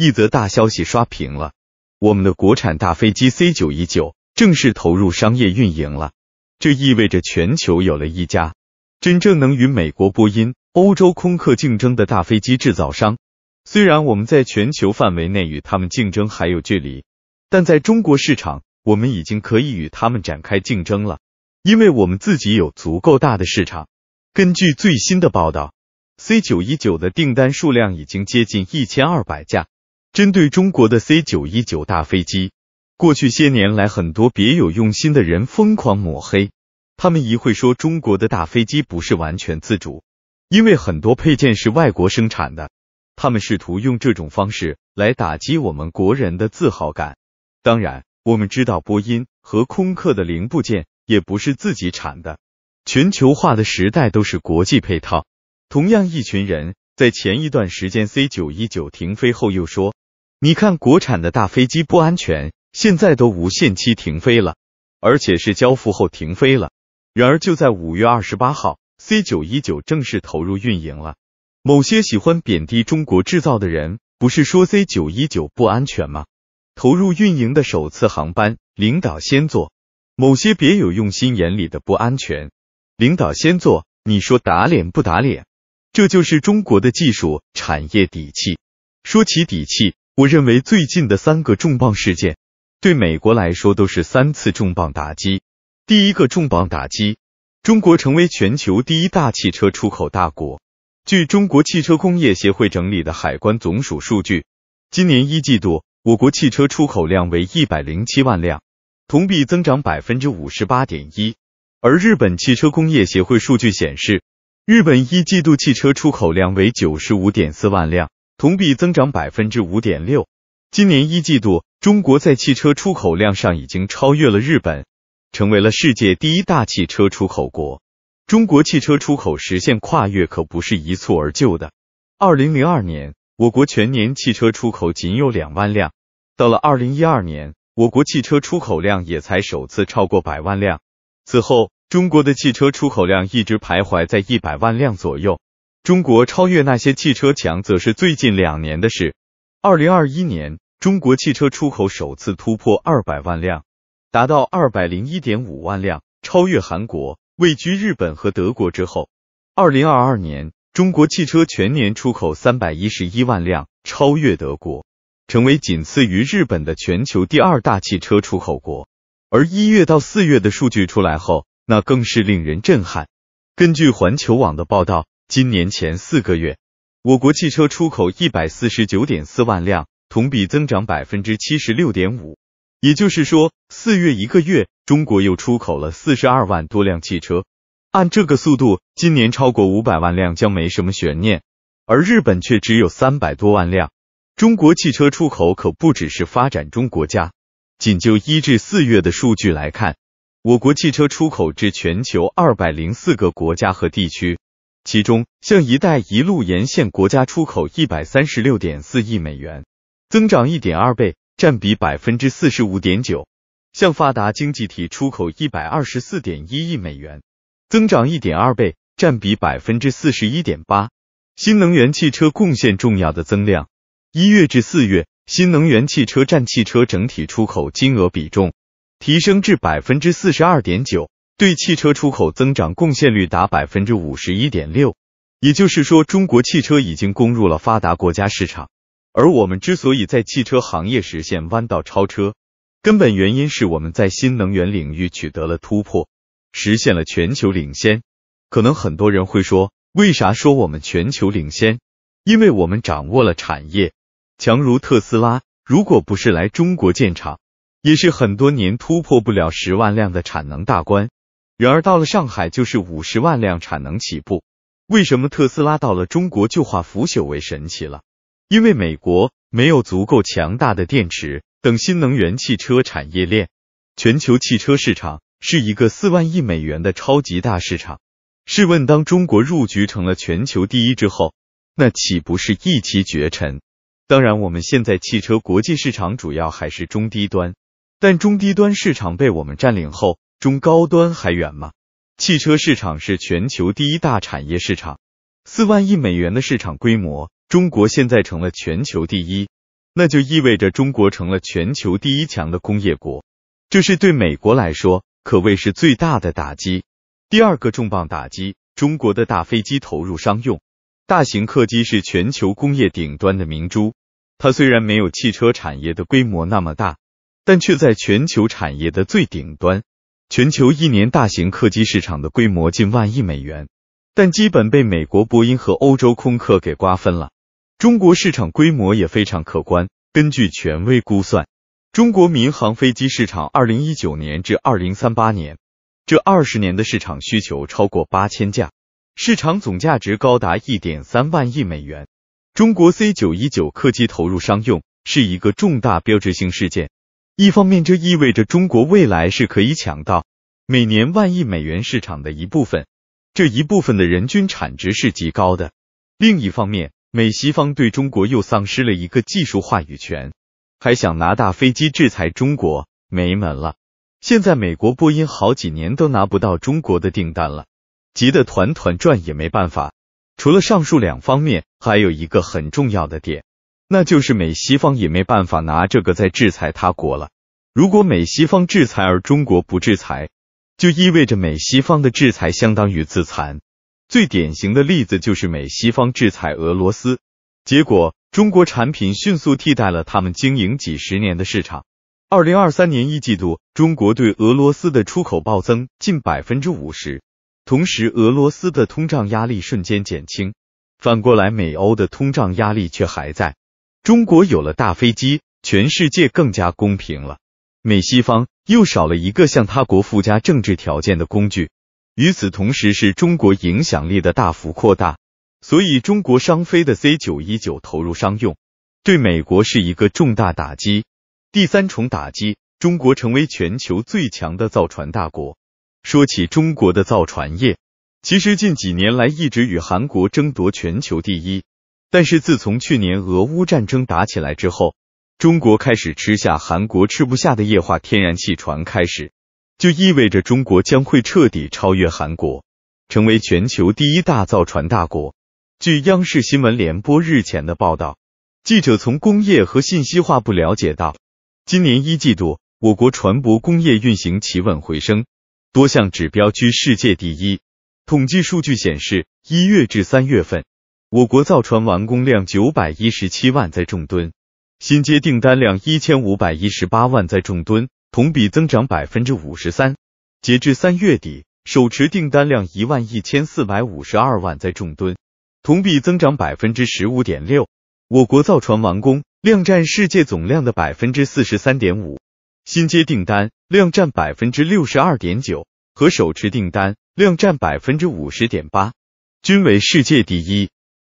一则大消息刷屏了，我们的国产大飞机 C 九一九正式投入商业运营了。这意味着全球有了一家真正能与美国波音、欧洲空客竞争的大飞机制造商。虽然我们在全球范围内与他们竞争还有距离，但在中国市场，我们已经可以与他们展开竞争了，因为我们自己有足够大的市场。根据最新的报道，C 九一九的订单数量已经接近一千二百架。针对中国的 C 九一九大飞机，过去些年来，很多别有用心的人疯狂抹黑。他们一会说中国的大飞机不是完全自主，因为很多配件是外国生产的。他们试图用这种方式来打击我们国人的自豪感。当然，我们知道波音和空客的零部件也不是自己产的。全球化的时代都是国际配套。同样，一群人在前一段时间 C 九一九停飞后又说。你看，国产的大飞机不安全，现在都无限期停飞了，而且是交付后停飞了。然而，就在五月二十八号，C 九一九正式投入运营了。某些喜欢贬低中国制造的人，不是说 C 九一九不安全吗？投入运营的首次航班，领导先做。某些别有用心眼里的不安全，领导先做，你说打脸不打脸？这就是中国的技术产业底气。说起底气。我认为最近的三个重磅事件，对美国来说都是三次重磅打击。第一个重磅打击，中国成为全球第一大汽车出口大国。据中国汽车工业协会整理的海关总署数据，今年一季度我国汽车出口量为一百零七万辆，同比增长百分之五十八点一。而日本汽车工业协会数据显示，日本一季度汽车出口量为九十五点四万辆。同比增长百分之五点六。今年一季度，中国在汽车出口量上已经超越了日本，成为了世界第一大汽车出口国。中国汽车出口实现跨越可不是一蹴而就的。二零零二年，我国全年汽车出口仅有两万辆，到了二零一二年，我国汽车出口量也才首次超过百万辆。此后，中国的汽车出口量一直徘徊在一百万辆左右。中国超越那些汽车强，则是最近两年的事。二零二一年，中国汽车出口首次突破二百万辆，达到二百零一点五万辆，超越韩国，位居日本和德国之后。二零二二年，中国汽车全年出口三百一十一万辆，超越德国，成为仅次于日本的全球第二大汽车出口国。而一月到四月的数据出来后，那更是令人震撼。根据环球网的报道。今年前四个月，我国汽车出口一百四十九点四万辆，同比增长百分之七十六点五。也就是说，四月一个月，中国又出口了四十二万多辆汽车。按这个速度，今年超过五百万辆将没什么悬念。而日本却只有三百多万辆。中国汽车出口可不只是发展中国家。仅就一至四月的数据来看，我国汽车出口至全球二百零四个国家和地区。其中，向“一带一路”沿线国家出口一百三十六点四亿美元，增长一点二倍，占比百分之四十五点九；向发达经济体出口一百二十四点一亿美元，增长一点二倍，占比百分之四十一点八。新能源汽车贡献重要的增量，一月至四月，新能源汽车占汽车整体出口金额比重提升至百分之四十二点九。对汽车出口增长贡献率达百分之五十一点六，也就是说，中国汽车已经攻入了发达国家市场。而我们之所以在汽车行业实现弯道超车，根本原因是我们在新能源领域取得了突破，实现了全球领先。可能很多人会说，为啥说我们全球领先？因为我们掌握了产业，强如特斯拉，如果不是来中国建厂，也是很多年突破不了十万辆的产能大关。然而到了上海就是五十万辆产能起步。为什么特斯拉到了中国就化腐朽为神奇了？因为美国没有足够强大的电池等新能源汽车产业链。全球汽车市场是一个四万亿美元的超级大市场。试问，当中国入局成了全球第一之后，那岂不是一骑绝尘？当然，我们现在汽车国际市场主要还是中低端，但中低端市场被我们占领后。中高端还远吗？汽车市场是全球第一大产业市场，四万亿美元的市场规模，中国现在成了全球第一。那就意味着中国成了全球第一强的工业国，这是对美国来说可谓是最大的打击。第二个重磅打击，中国的大飞机投入商用。大型客机是全球工业顶端的明珠，它虽然没有汽车产业的规模那么大，但却在全球产业的最顶端。全球一年大型客机市场的规模近万亿美元，但基本被美国波音和欧洲空客给瓜分了。中国市场规模也非常可观，根据权威估算，中国民航飞机市场二零一九年至二零三八年。这二十年的市场需求超过八千架，市场总价值高达一点三万亿美元。中国 C 九一九客机投入商用是一个重大标志性事件。一方面，这意味着中国未来是可以抢到每年万亿美元市场的一部分，这一部分的人均产值是极高的。另一方面，美西方对中国又丧失了一个技术话语权，还想拿大飞机制裁中国，没门了。现在美国波音好几年都拿不到中国的订单了，急得团团转也没办法。除了上述两方面，还有一个很重要的点，那就是美西方也没办法拿这个再制裁他国了。如果美西方制裁而中国不制裁，就意味着美西方的制裁相当于自残。最典型的例子就是美西方制裁俄罗斯，结果中国产品迅速替代了他们经营几十年的市场。二零二三年一季度，中国对俄罗斯的出口暴增近百分之五十，同时俄罗斯的通胀压力瞬间减轻。反过来，美欧的通胀压力却还在。中国有了大飞机，全世界更加公平了。美西方又少了一个向他国附加政治条件的工具。与此同时，是中国影响力的大幅扩大。所以，中国商飞的 C 九一九投入商用，对美国是一个重大打击。第三重打击，中国成为全球最强的造船大国。说起中国的造船业，其实近几年来一直与韩国争夺全球第一。但是自从去年俄乌战争打起来之后，中国开始吃下韩国吃不下的液化天然气船，开始就意味着中国将会彻底超越韩国，成为全球第一大造船大国。据央视新闻联播日前的报道，记者从工业和信息化部了解到。今年一季度，我国船舶工业运行企稳回升，多项指标居世界第一。统计数据显示，一月至三月份，我国造船完工量九百一十七万载重吨，新接订单量一千五百一十八万载重吨，同比增长百分之五十三。截至三月底，手持订单量一万一千四百五十二万载重吨，同比增长百分之十五点六。我国造船完工。量占世界总量的百分之四十三点五，新接订单量占百分之六十二点九，和手持订单量占百分之五十点八，均为世界第一。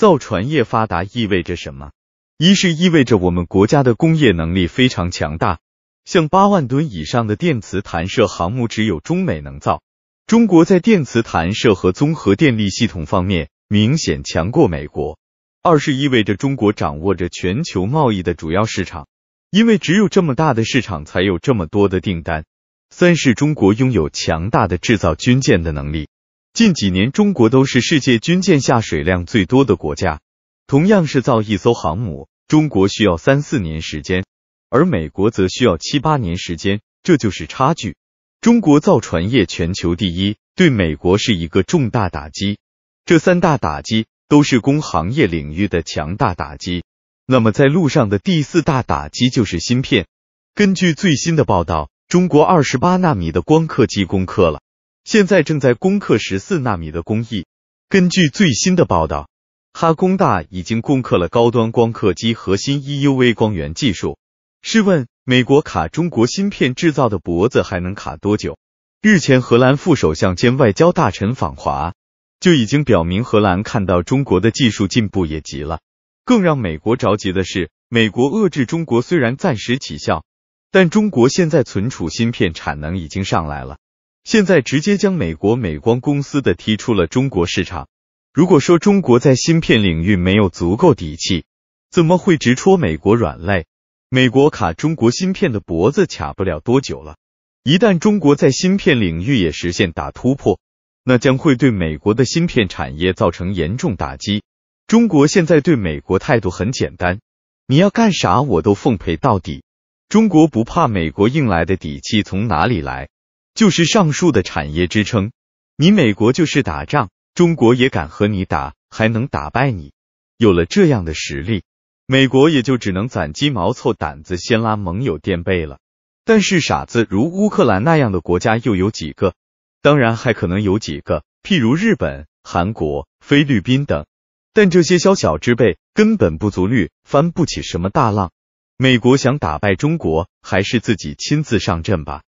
造船业发达意味着什么？一是意味着我们国家的工业能力非常强大，像八万吨以上的电磁弹射航母只有中美能造，中国在电磁弹射和综合电力系统方面明显强过美国。二是意味着中国掌握着全球贸易的主要市场，因为只有这么大的市场，才有这么多的订单。三是中国拥有强大的制造军舰的能力，近几年中国都是世界军舰下水量最多的国家。同样是造一艘航母，中国需要三四年时间，而美国则需要七八年时间，这就是差距。中国造船业全球第一，对美国是一个重大打击。这三大打击。都是工行业领域的强大打击。那么，在路上的第四大打击就是芯片。根据最新的报道，中国二十八纳米的光刻机攻克了，现在正在攻克十四纳米的工艺。根据最新的报道，哈工大已经攻克了高端光刻机核心 EUV 光源技术。试问，美国卡中国芯片制造的脖子还能卡多久？日前，荷兰副首相兼外交大臣访华。就已经表明，荷兰看到中国的技术进步也急了。更让美国着急的是，美国遏制中国虽然暂时起效，但中国现在存储芯片产能已经上来了。现在直接将美国美光公司的踢出了中国市场。如果说中国在芯片领域没有足够底气，怎么会直戳美国软肋？美国卡中国芯片的脖子卡不了多久了。一旦中国在芯片领域也实现大突破。那将会对美国的芯片产业造成严重打击。中国现在对美国态度很简单，你要干啥我都奉陪到底。中国不怕美国硬来的底气从哪里来？就是上述的产业支撑。你美国就是打仗，中国也敢和你打，还能打败你。有了这样的实力，美国也就只能攒鸡毛凑胆子，先拉盟友垫背了。但是傻子如乌克兰那样的国家又有几个？当然还可能有几个，譬如日本、韩国、菲律宾等。但这些宵小之辈根本不足虑，翻不起什么大浪。美国想打败中国，还是自己亲自上阵吧。